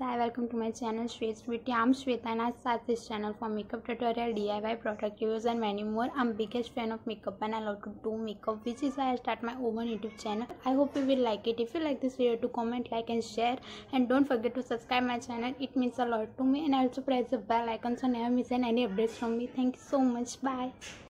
Hi, welcome to my channel Shweta's Beauty. I'm Shweta and I start this channel for makeup tutorial, DIY, product reviews and many more. I'm biggest fan of makeup and I love to do makeup which is why I start my own YouTube channel. I hope you will like it. If you like this video to comment, like and share and don't forget to subscribe my channel. It means a lot to me and also press the bell icon so never miss any updates from me. Thank you so much. Bye.